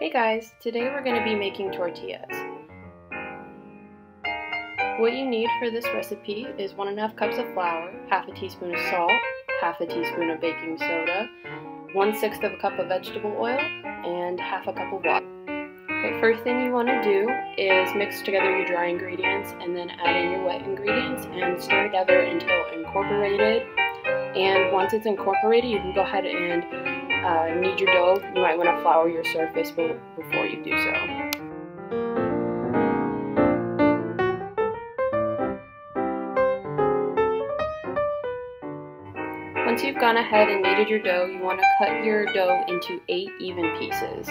Hey guys, today we're going to be making tortillas. What you need for this recipe is one and a half cups of flour, half a teaspoon of salt, half a teaspoon of baking soda, one sixth of a cup of vegetable oil, and half a cup of water. Okay, first thing you want to do is mix together your dry ingredients and then add in your wet ingredients and stir together until incorporated. And once it's incorporated, you can go ahead and uh, knead your dough. You might want to flour your surface before you do so. Once you've gone ahead and kneaded your dough, you want to cut your dough into eight even pieces.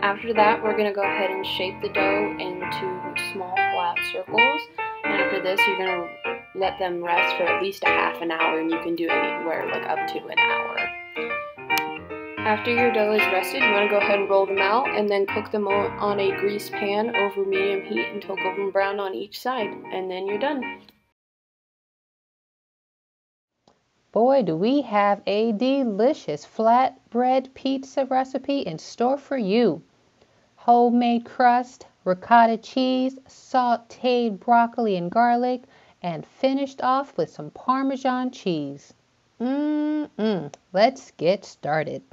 After that, we're going to go ahead and shape the dough into small flat circles. And after this, you're going to let them rest for at least a half an hour and you can do anywhere like up to an hour. After your dough is rested, you want to go ahead and roll them out and then cook them on a greased pan over medium heat until golden brown on each side. And then you're done. Boy, do we have a delicious flatbread pizza recipe in store for you. Homemade crust, ricotta cheese, sauteed broccoli and garlic, and finished off with some Parmesan cheese. Mmm, let's get started.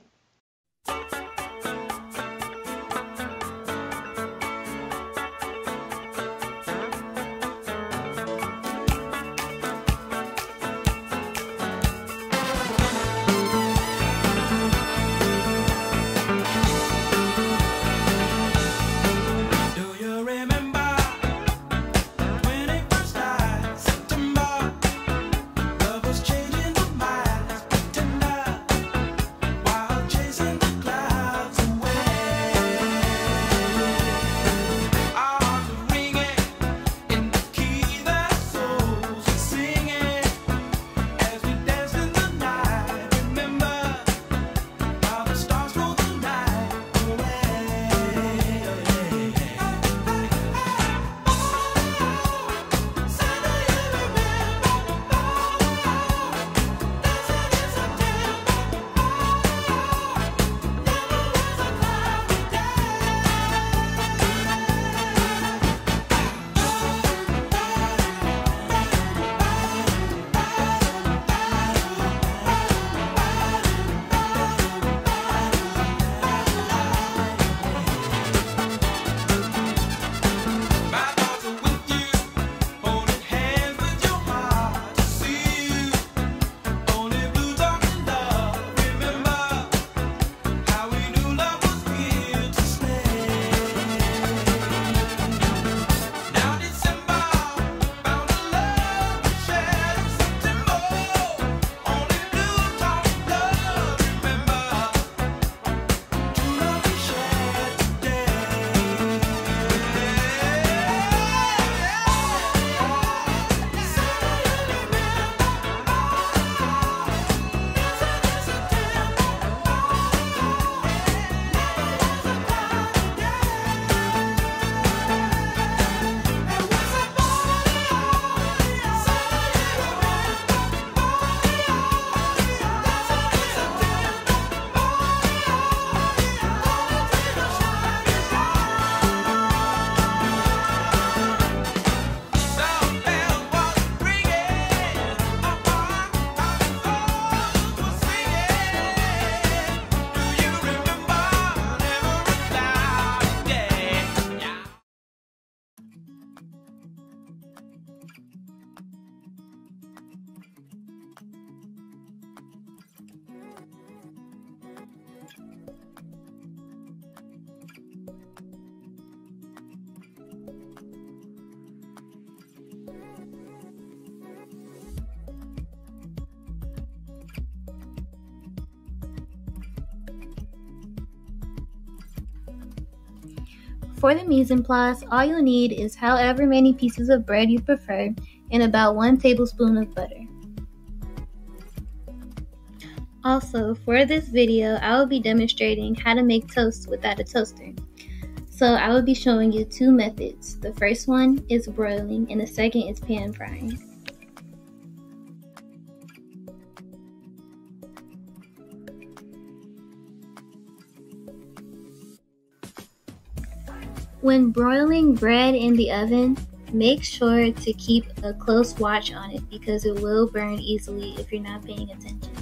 For the mise en place, all you'll need is however many pieces of bread you prefer and about 1 tablespoon of butter. Also, for this video, I will be demonstrating how to make toast without a toaster. So I will be showing you two methods. The first one is broiling and the second is pan frying. When broiling bread in the oven, make sure to keep a close watch on it because it will burn easily if you're not paying attention.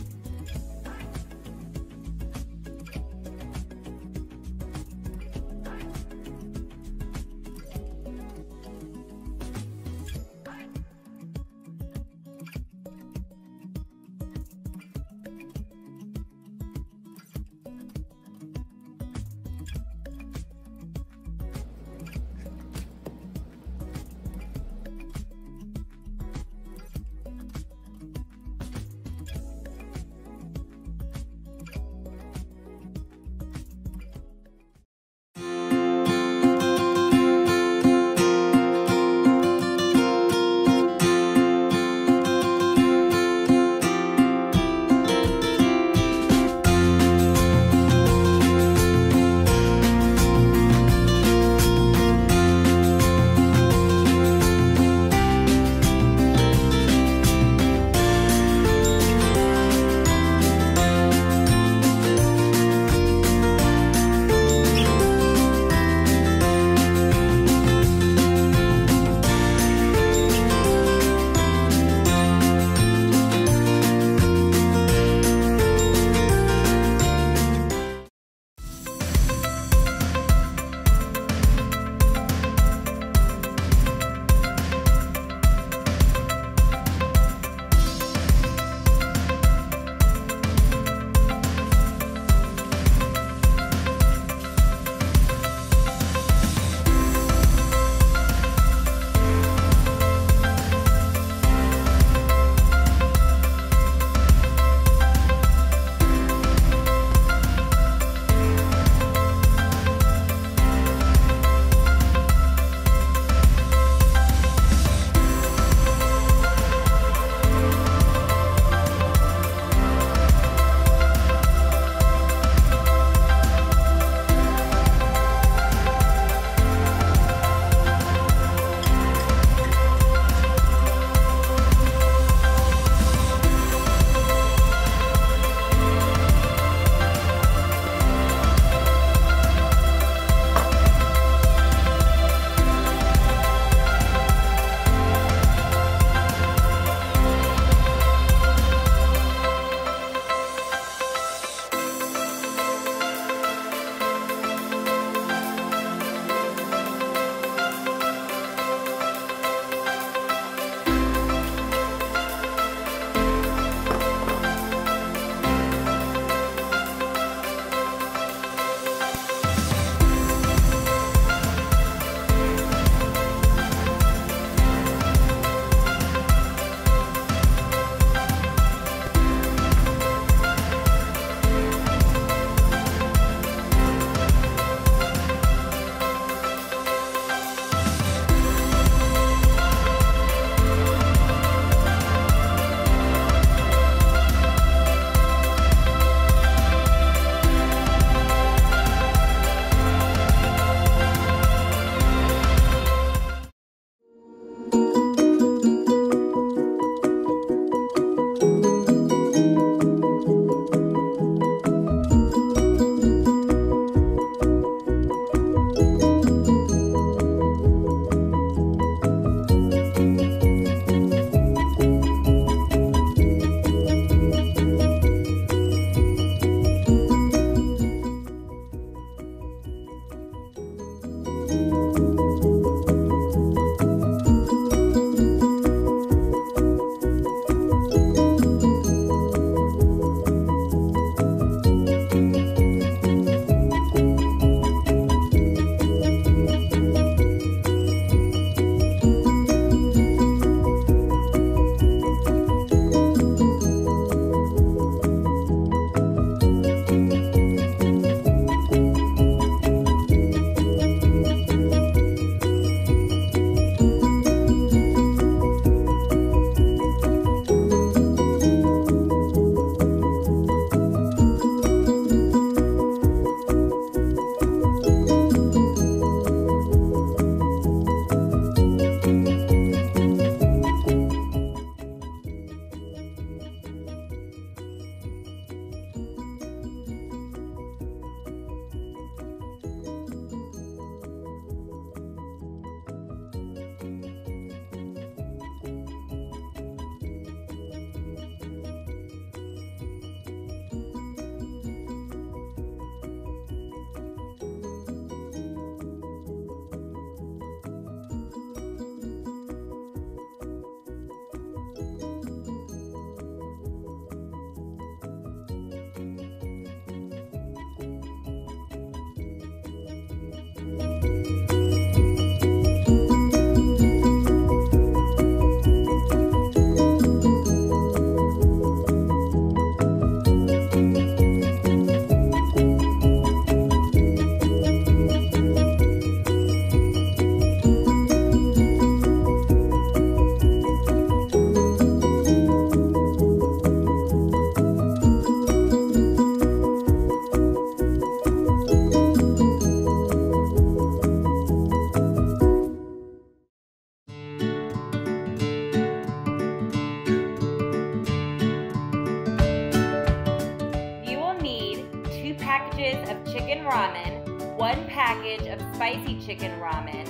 Ramen, one package of spicy chicken ramen,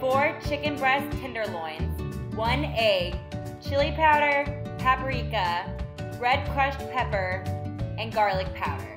four chicken breast tenderloins, one egg, chili powder, paprika, red crushed pepper, and garlic powder.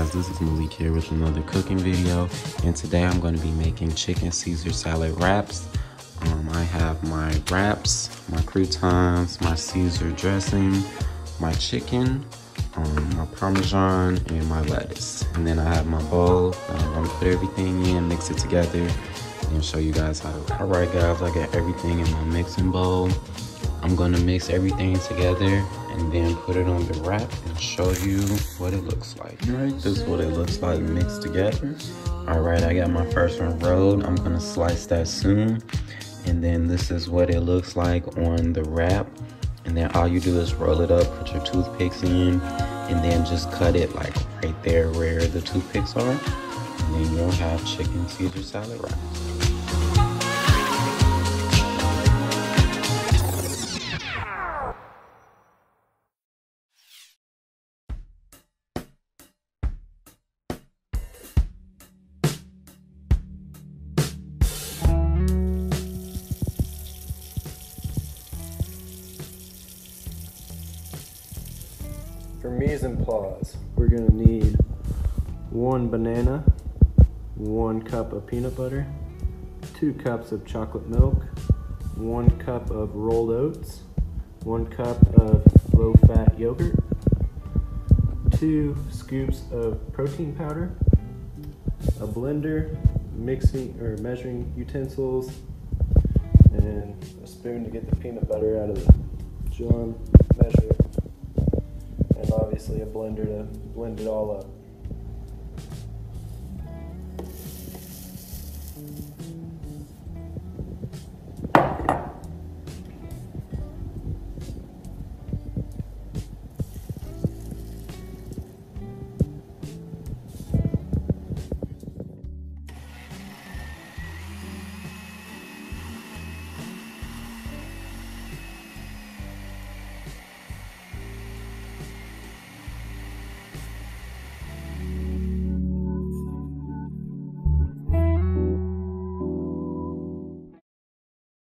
Guys, this is Malik here with another cooking video and today I'm going to be making chicken Caesar salad wraps. Um, I have my wraps, my croutons, my Caesar dressing, my chicken, um, my Parmesan, and my lettuce. And then I have my bowl, I'm going to put everything in, mix it together, and show you guys how. Alright guys, I got everything in my mixing bowl. I'm going to mix everything together and then put it on the wrap and show you what it looks like. Right, this is what it looks like mixed together. All right, I got my first one rolled. I'm gonna slice that soon. And then this is what it looks like on the wrap. And then all you do is roll it up, put your toothpicks in, and then just cut it like right there where the toothpicks are. And then you'll have chicken Caesar salad wraps. Mise we're gonna need one banana, one cup of peanut butter, two cups of chocolate milk, one cup of rolled oats, one cup of low-fat yogurt, two scoops of protein powder, a blender, mixing or measuring utensils, and a spoon to get the peanut butter out of the jar, measure. it obviously a blender to blend it all up.